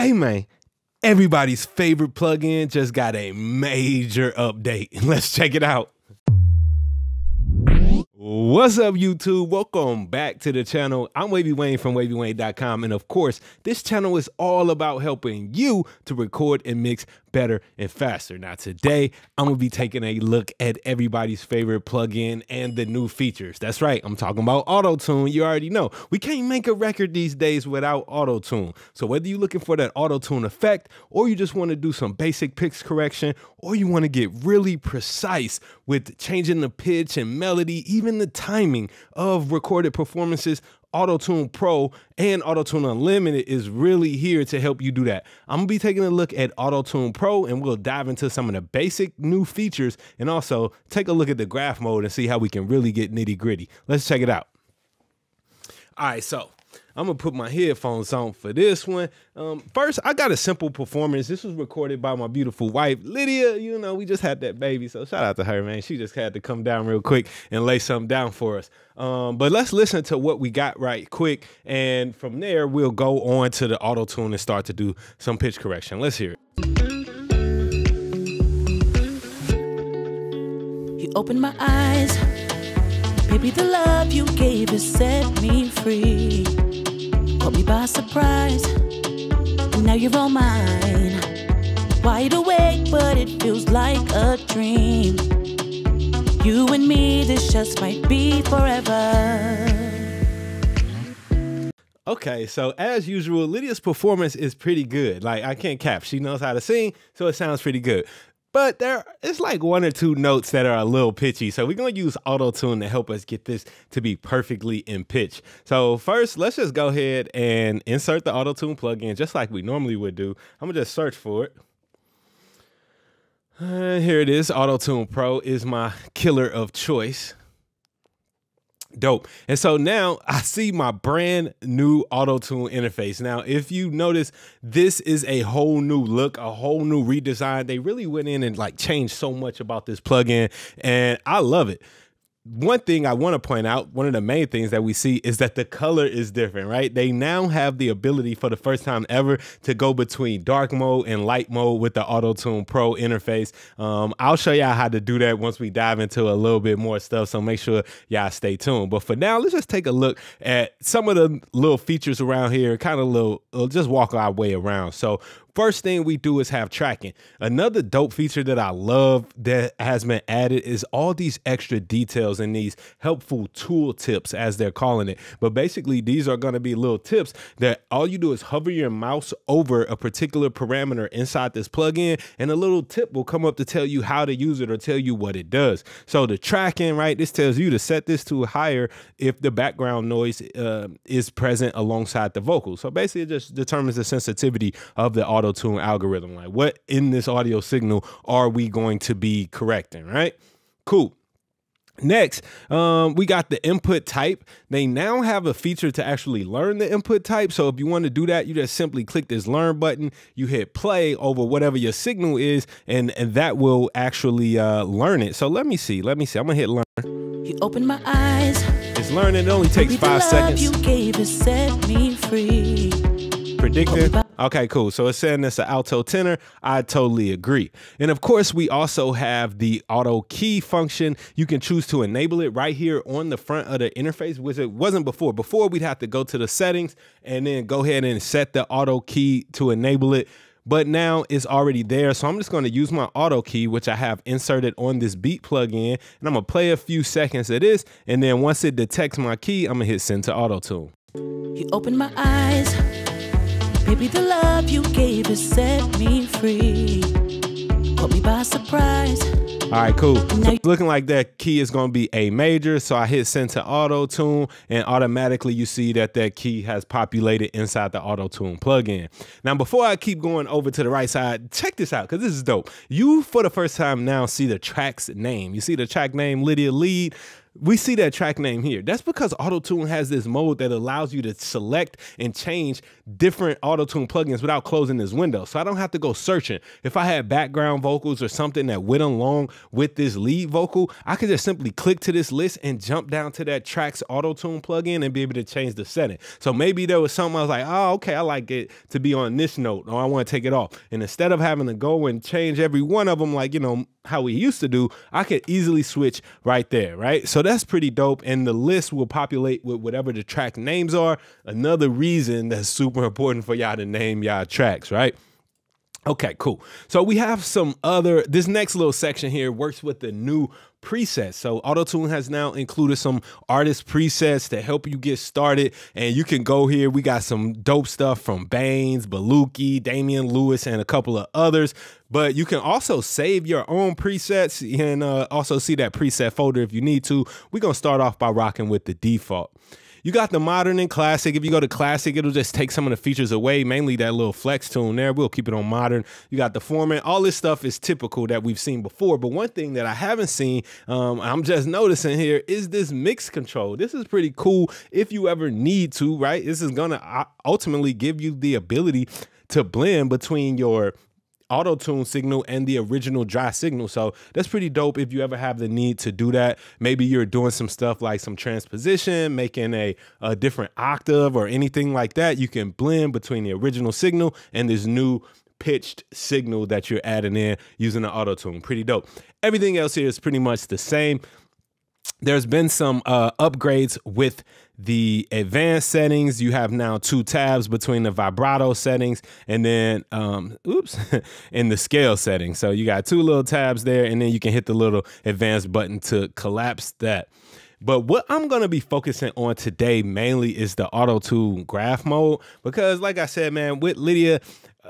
Hey man, everybody's favorite plugin just got a major update. Let's check it out. What's up, YouTube? Welcome back to the channel. I'm Wavy Wayne from WavyWayne.com. And of course, this channel is all about helping you to record and mix better and faster. Now, today, I'm to be taking a look at everybody's favorite plugin and the new features. That's right, I'm talking about Auto Tune. You already know. We can't make a record these days without Auto Tune. So, whether you're looking for that Auto Tune effect, or you just want to do some basic pitch correction, or you want to get really precise with changing the pitch and melody, even the timing of recorded performances, AutoTune Pro and AutoTune Unlimited is really here to help you do that. I'm gonna be taking a look at AutoTune Pro and we'll dive into some of the basic new features and also take a look at the graph mode and see how we can really get nitty gritty. Let's check it out. All right, so I'm gonna put my headphones on for this one. Um, first, I got a simple performance. This was recorded by my beautiful wife, Lydia. You know, we just had that baby, so shout out to her, man. She just had to come down real quick and lay something down for us. Um, but let's listen to what we got right quick, and from there we'll go on to the auto tune and start to do some pitch correction. Let's hear it. You opened my eyes. Baby, the love you gave has set me free. By surprise. Now you're all mine. Wide awake, but it feels like a dream. You and me, this just might be forever. Okay, so as usual, Lydia's performance is pretty good. Like I can't cap. She knows how to sing, so it sounds pretty good. But there it's like one or two notes that are a little pitchy. So we're gonna use auto tune to help us get this to be perfectly in pitch. So first, let's just go ahead and insert the auto tune plugin just like we normally would do. I'm gonna just search for it. Uh, here it is. Auto Tune Pro is my killer of choice. Dope. And so now I see my brand new auto tune interface. Now, if you notice, this is a whole new look, a whole new redesign. They really went in and like changed so much about this plugin, and I love it one thing I want to point out, one of the main things that we see is that the color is different, right? They now have the ability for the first time ever to go between dark mode and light mode with the Auto Tune Pro interface. Um, I'll show y'all how to do that once we dive into a little bit more stuff. So make sure y'all stay tuned. But for now, let's just take a look at some of the little features around here, kind of a little, just walk our way around. So First thing we do is have tracking. Another dope feature that I love that has been added is all these extra details and these helpful tool tips, as they're calling it. But basically, these are going to be little tips that all you do is hover your mouse over a particular parameter inside this plugin, and a little tip will come up to tell you how to use it or tell you what it does. So the tracking, right? This tells you to set this to higher if the background noise uh, is present alongside the vocal. So basically, it just determines the sensitivity of the audio auto tune algorithm. Like, what in this audio signal are we going to be correcting, right? Cool. Next, um, we got the input type. They now have a feature to actually learn the input type. So if you want to do that, you just simply click this learn button. You hit play over whatever your signal is, and, and that will actually uh, learn it. So let me see. Let me see. I'm gonna hit learn. You opened my eyes. It's learning. It only takes five seconds. You gave has set me free. Predictor. Okay, cool. So it's saying it's an alto tenor. I totally agree. And of course, we also have the auto key function. You can choose to enable it right here on the front of the interface, which it wasn't before. Before, we'd have to go to the settings and then go ahead and set the auto key to enable it but now it's already there. So I'm just going to use my auto key, which I have inserted on this beat plugin, and I'm going to play a few seconds of this. And then once it detects my key, I'm going to hit send to auto tune. You open my eyes Maybe the love you gave has set me free. Caught me by surprise. All right, cool. So looking like that key is going to be A major. So I hit send to auto tune and automatically you see that that key has populated inside the auto tune plugin. Now, before I keep going over to the right side, check this out because this is dope. You, for the first time now, see the track's name. You see the track name, Lydia Lead we see that track name here. That's because AutoTune has this mode that allows you to select and change different AutoTune plugins without closing this window. So I don't have to go searching. If I had background vocals or something that went along with this lead vocal, I could just simply click to this list and jump down to that track's AutoTune plugin and be able to change the setting. So maybe there was something I was like, oh, okay, I like it to be on this note, or I want to take it off. And instead of having to go and change every one of them, like, you know, how we used to do, I could easily switch right there, right? So that's pretty dope. And the list will populate with whatever the track names are. Another reason that's super important for y'all to name y'all tracks, right? Okay, cool. So we have some other, this next little section here works with the new presets. So AutoTune has now included some artist presets to help you get started. And you can go here. We got some dope stuff from Bainz, Baluki, Damian Lewis, and a couple of others. But you can also save your own presets and uh, also see that preset folder if you need to. We're going to start off by rocking with the default. You got the modern and classic. If you go to classic, it'll just take some of the features away, mainly that little flex tune there. We'll keep it on modern. You got the format. All this stuff is typical that we've seen before. But one thing that I haven't seen, um, I'm just noticing here, is this mix control. This is pretty cool if you ever need to, right? This is going to uh, ultimately give you the ability to blend between your auto tune signal and the original dry signal. So that's pretty dope if you ever have the need to do that. Maybe you're doing some stuff like some transposition, making a, a different octave or anything like that. You can blend between the original signal and this new pitched signal that you're adding in using the auto tune. Pretty dope. Everything else here is pretty much the same. There's been some uh, upgrades with the advanced settings. You have now two tabs between the vibrato settings and then, um, oops, in the scale settings. So you got two little tabs there, and then you can hit the little advanced button to collapse that. But what I'm going to be focusing on today mainly is the auto tune graph mode because, like I said, man, with Lydia,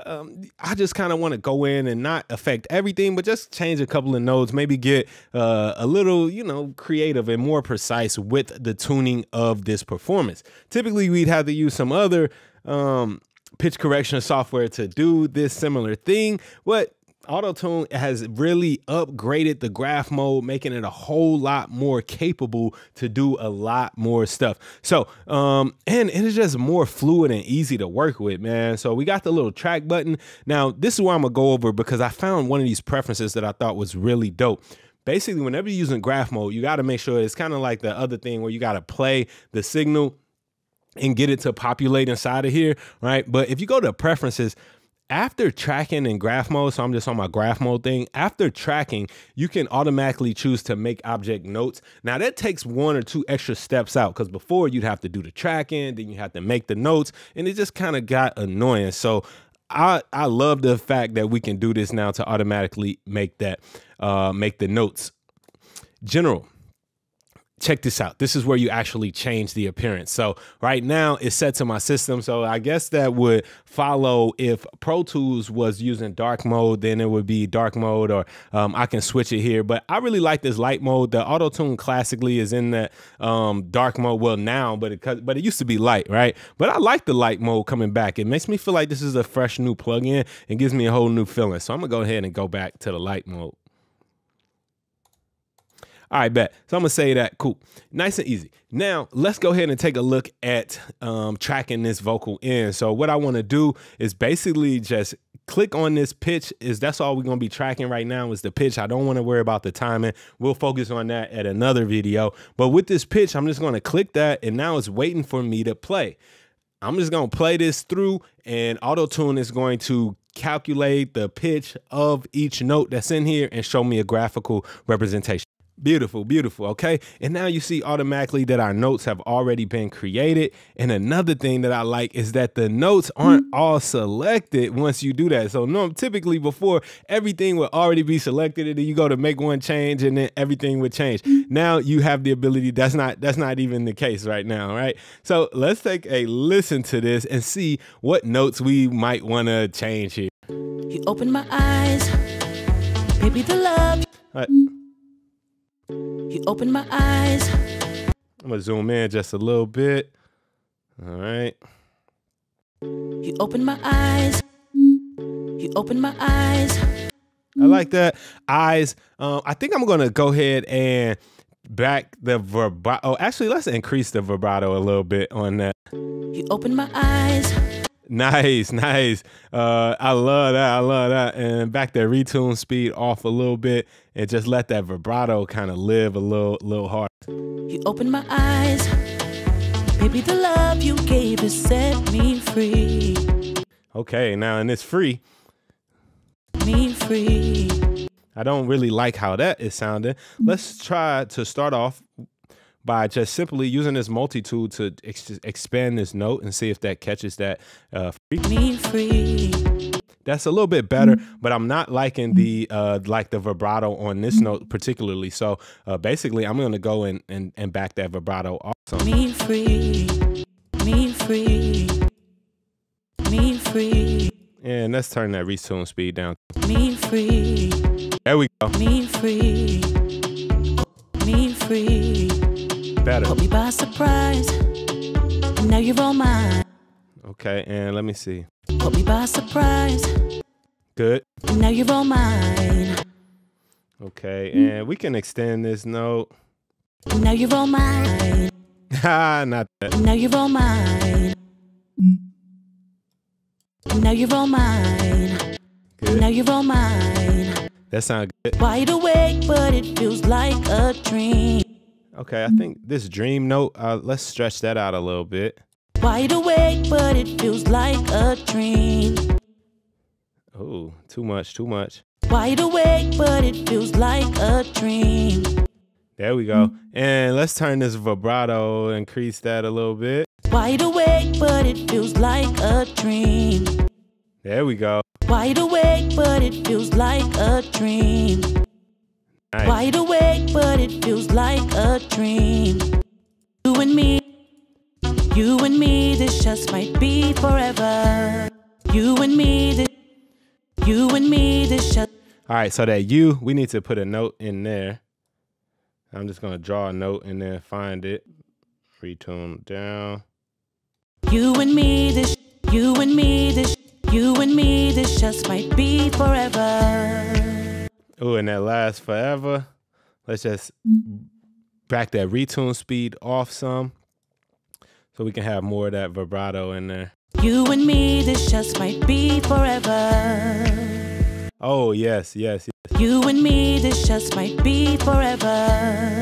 um, I just kind of want to go in and not affect everything, but just change a couple of nodes, maybe get uh, a little, you know, creative and more precise with the tuning of this performance. Typically, we'd have to use some other um, pitch correction software to do this similar thing, but AutoTune has really upgraded the graph mode, making it a whole lot more capable to do a lot more stuff. So, um, and it is just more fluid and easy to work with, man. So we got the little track button. Now, this is where I'm gonna go over because I found one of these preferences that I thought was really dope basically whenever you're using graph mode you got to make sure it's kind of like the other thing where you got to play the signal and get it to populate inside of here right but if you go to preferences after tracking in graph mode, so I'm just on my graph mode thing, after tracking, you can automatically choose to make object notes. Now that takes one or two extra steps out because before you'd have to do the tracking, then you have to make the notes, and it just kind of got annoying. So I I love the fact that we can do this now to automatically make that uh, make the notes. General, check this out. This is where you actually change the appearance. So right now it's set to my system. So I guess that would follow if Pro Tools was using dark mode, then it would be dark mode or um, I can switch it here. But I really like this light mode. The auto tune classically is in that um, dark mode. Well now, but it, but it used to be light, right? But I like the light mode coming back. It makes me feel like this is a fresh new plugin and gives me a whole new feeling. So I'm gonna go ahead and go back to the light mode. All right, bet. So I'm gonna say that. Cool. Nice and easy. Now let's go ahead and take a look at um, tracking this vocal in. So what I want to do is basically just click on this pitch is that's all we're going to be tracking right now is the pitch i don't want to worry about the timing we'll focus on that at another video but with this pitch i'm just going to click that and now it's waiting for me to play i'm just going to play this through and auto tune is going to calculate the pitch of each note that's in here and show me a graphical representation Beautiful, beautiful. Okay. And now you see automatically that our notes have already been created. And another thing that I like is that the notes aren't hmm. all selected once you do that. So no, typically before everything would already be selected and then you go to make one change and then everything would change. Hmm. Now you have the ability. That's not that's not even the case right now, right? So let's take a listen to this and see what notes we might want to change here. You opened my eyes, baby, the love. You open my eyes. I'm gonna zoom in just a little bit. All right. You open my eyes. You open my eyes. I like that. Eyes. Um, I think I'm gonna go ahead and back the vibrato. Oh, actually, let's increase the vibrato a little bit on that. You opened my eyes. Nice, nice. Uh, I love that. I love that. And back that retune speed off a little bit, and just let that vibrato kind of live a little, little hard. You opened my eyes. Baby, the love you gave has set me free. Okay, now and it's free. Me free. I don't really like how that is sounding. Let's try to start off by just simply using this multi-tool to ex- expand this note and see if that catches that uh, free. Me free. That's a little bit better, but I'm not liking the uh, like the vibrato on this note particularly. So uh, basically, I'm gonna go and, and and back that vibrato off. some. Me free. Me free. Me free. And let's turn that retune speed down. Me free. There we go. Me free. Me free. Better. Caught me by surprise. And Now you're all mine. Okay, and let me see. Caught me by surprise. Good. Now you're all mine. Okay, and we can extend this note. Now you're all mine. Ah, not that. Now you're all mine. Now you're all mine. Good. Now you're all mine. That sounds good. Wide awake, but it feels like a dream. Okay, I think this dream note. Uh, let's stretch that out a little bit. Wide awake, but it feels like a dream. Oh, too much, too much. Wide awake, but it feels like a dream. There we go. And let's turn this vibrato, increase that a little bit. Wide awake, but it feels like a dream. There we go. Wide awake, but it feels like a dream. Nice. Wide awake, but it feels like a dream. You and me, you and me, this just might be forever. You and me, this, you and me, this just. All right, so that you, we need to put a note in there. I'm just gonna draw a note and then find it. Retune down. You and me, this, you and me, this, you and me, this just might be forever. Oh, and that lasts forever. Let's just back that retune speed off some so we can have more of that vibrato in there. You and me, this just might be forever. Oh, yes, yes, yes. You and me, this just might be forever.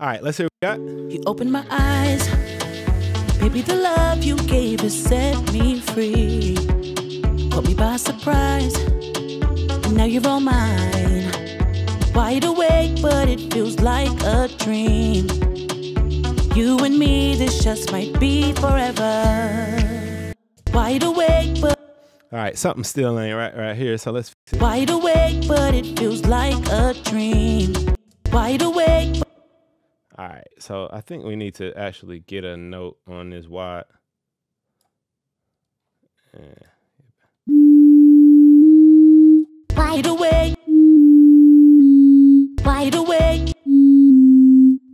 All right, let's see what we got. You opened my eyes. Baby, the love you gave has set me free. Caught me by surprise. Now you're all mine. Wide awake, but it feels like a dream. You and me, this just might be forever. Wide awake, but All right, something still ain't right right here, so let's fix it. wide awake, but it feels like a dream. Wide awake, All right, so I think we need to actually get a note on this wide. Yeah. Wide awake, wide awake,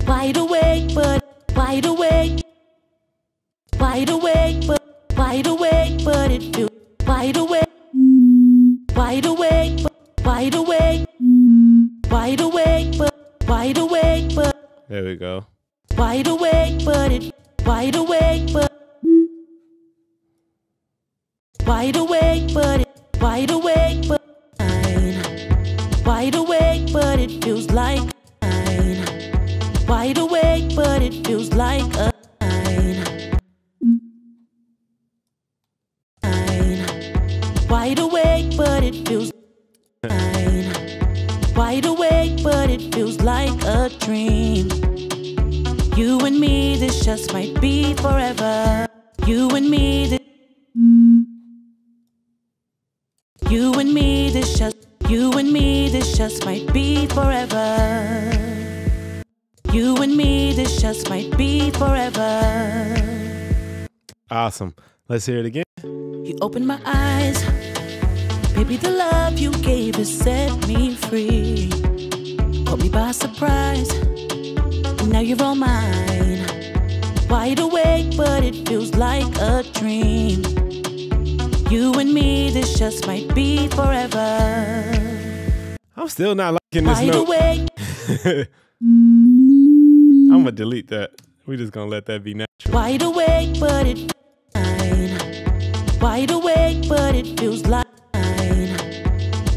wide awake, but wide awake, wide awake, but wide awake, but it feels wide awake, wide awake, but wide awake, wide awake, but wide awake, but There we go. wide awake, but it wide awake, but wide awake, but it wide awake. Wide awake, but it feels like mine. Wide awake, but it feels like a mine. Mine. Wide awake, but it feels mine. Wide awake, but it feels like a dream. You and me, this just might be forever. You and me, this. You and me, this just. You and me, this just might be forever. You and me, this just might be forever. Awesome. Let's hear it again. You opened my eyes. Baby, the love you gave has set me free. Caught me by surprise. Now you're all mine. Wide awake, but it feels like a dream. You and me, this just might be forever. I'm still not liking this Wide note. awake, I'm gonna delete that. We just gonna let that be natural. Wide awake, but it fine. Wide awake, but it feels like.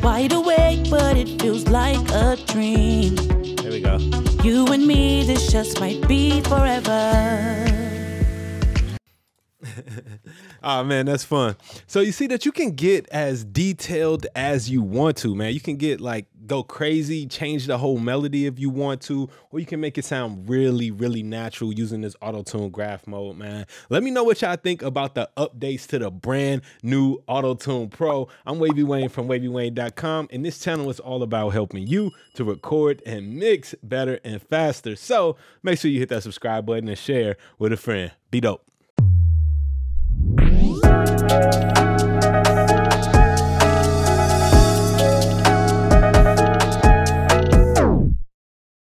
Wide awake, but it feels like a dream. There we go. You and me, this just might be forever. Oh man, that's fun. So you see that you can get as detailed as you want to, man. You can get like go crazy, change the whole melody if you want to, or you can make it sound really, really natural using this auto tune graph mode, man. Let me know what y'all think about the updates to the brand new Auto Tune Pro. I'm Wavy Wayne from WavyWayne.com, and this channel is all about helping you to record and mix better and faster. So make sure you hit that subscribe button and share with a friend. Be dope. Música